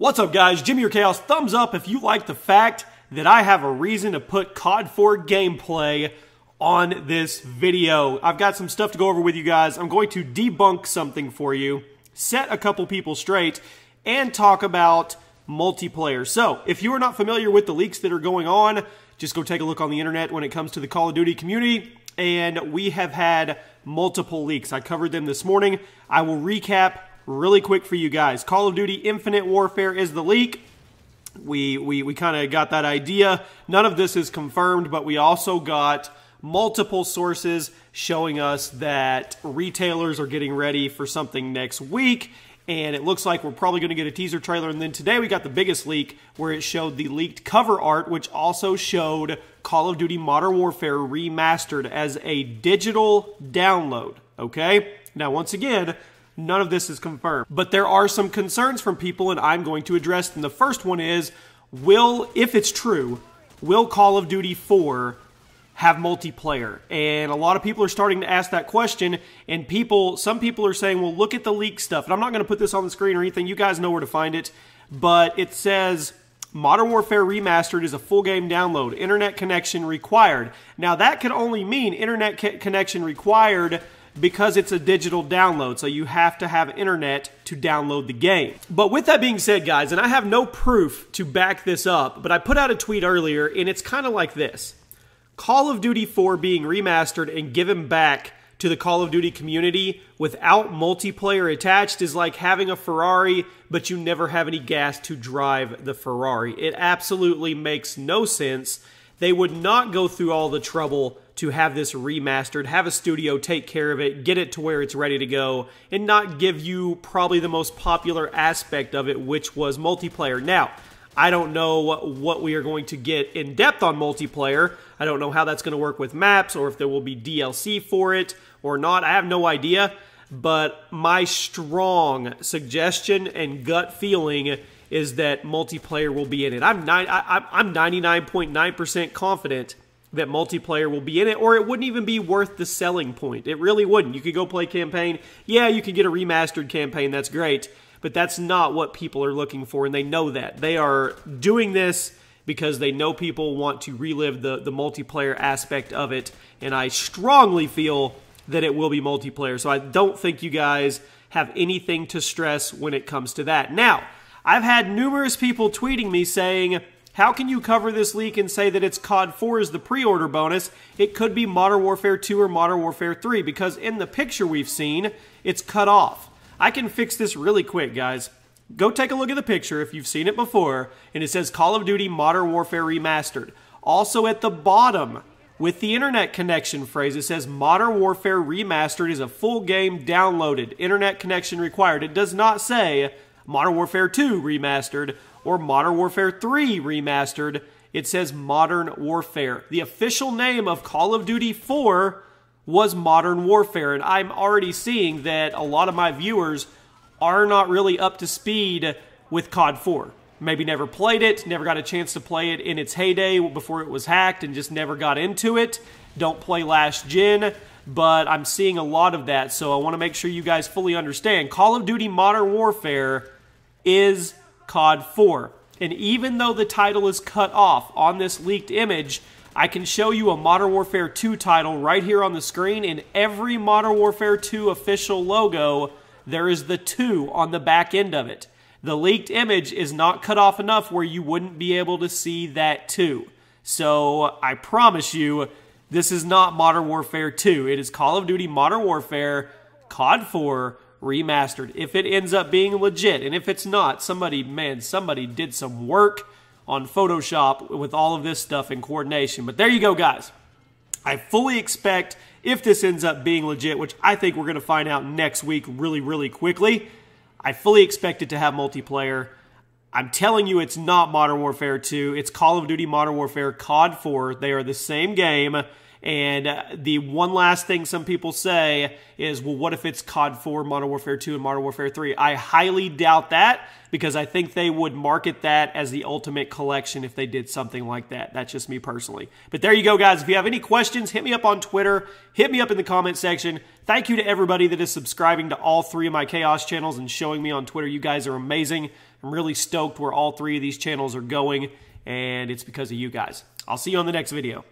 What's up, guys? Jimmy or Chaos, thumbs up if you like the fact that I have a reason to put COD 4 gameplay on this video. I've got some stuff to go over with you guys. I'm going to debunk something for you, set a couple people straight, and talk about multiplayer. So, if you are not familiar with the leaks that are going on, just go take a look on the internet when it comes to the Call of Duty community. And we have had multiple leaks. I covered them this morning. I will recap really quick for you guys. Call of Duty Infinite Warfare is the leak. We, we, we kind of got that idea. None of this is confirmed, but we also got multiple sources showing us that retailers are getting ready for something next week. And it looks like we're probably going to get a teaser trailer. And then today we got the biggest leak where it showed the leaked cover art, which also showed Call of Duty Modern Warfare remastered as a digital download. Okay? Now, once again, None of this is confirmed. But there are some concerns from people, and I'm going to address them. The first one is will, if it's true, will Call of Duty 4 have multiplayer? And a lot of people are starting to ask that question. And people, some people are saying, well, look at the leak stuff. And I'm not going to put this on the screen or anything. You guys know where to find it. But it says Modern Warfare Remastered is a full game download. Internet connection required. Now, that could only mean internet connection required because it's a digital download, so you have to have internet to download the game. But with that being said, guys, and I have no proof to back this up, but I put out a tweet earlier, and it's kind of like this. Call of Duty 4 being remastered and given back to the Call of Duty community without multiplayer attached is like having a Ferrari, but you never have any gas to drive the Ferrari. It absolutely makes no sense. They would not go through all the trouble to have this remastered, have a studio take care of it, get it to where it's ready to go, and not give you probably the most popular aspect of it, which was multiplayer. Now, I don't know what we are going to get in depth on multiplayer. I don't know how that's going to work with maps or if there will be DLC for it or not. I have no idea. But my strong suggestion and gut feeling is that multiplayer will be in it. I'm, I, I'm 99.9% confident that multiplayer will be in it, or it wouldn't even be worth the selling point. It really wouldn't. You could go play campaign. Yeah, you could get a remastered campaign. That's great. But that's not what people are looking for, and they know that. They are doing this because they know people want to relive the, the multiplayer aspect of it, and I strongly feel that it will be multiplayer. So I don't think you guys have anything to stress when it comes to that. Now, I've had numerous people tweeting me saying, how can you cover this leak and say that it's COD 4 is the pre-order bonus? It could be Modern Warfare 2 or Modern Warfare 3 because in the picture we've seen, it's cut off. I can fix this really quick, guys. Go take a look at the picture if you've seen it before, and it says Call of Duty Modern Warfare Remastered. Also at the bottom, with the internet connection phrase, it says Modern Warfare Remastered is a full game downloaded, internet connection required. It does not say Modern Warfare 2 Remastered or Modern Warfare 3 Remastered. It says Modern Warfare. The official name of Call of Duty 4 was Modern Warfare, and I'm already seeing that a lot of my viewers are not really up to speed with COD 4. Maybe never played it, never got a chance to play it in its heyday before it was hacked, and just never got into it. Don't play last gen, but I'm seeing a lot of that, so I want to make sure you guys fully understand. Call of Duty Modern Warfare is COD 4. And even though the title is cut off on this leaked image, I can show you a Modern Warfare 2 title right here on the screen. In every Modern Warfare 2 official logo, there is the 2 on the back end of it. The leaked image is not cut off enough where you wouldn't be able to see that 2. So I promise you, this is not Modern Warfare 2. It is Call of Duty Modern Warfare COD 4 remastered. If it ends up being legit, and if it's not, somebody, man, somebody did some work on Photoshop with all of this stuff in coordination. But there you go, guys. I fully expect if this ends up being legit, which I think we're going to find out next week really, really quickly, I fully expect it to have multiplayer. I'm telling you, it's not Modern Warfare 2. It's Call of Duty Modern Warfare COD 4. They are the same game. And uh, the one last thing some people say is, well, what if it's COD 4, Modern Warfare 2, and Modern Warfare 3? I highly doubt that because I think they would market that as the ultimate collection if they did something like that. That's just me personally. But there you go, guys. If you have any questions, hit me up on Twitter, hit me up in the comment section. Thank you to everybody that is subscribing to all three of my Chaos channels and showing me on Twitter. You guys are amazing. I'm really stoked where all three of these channels are going, and it's because of you guys. I'll see you on the next video.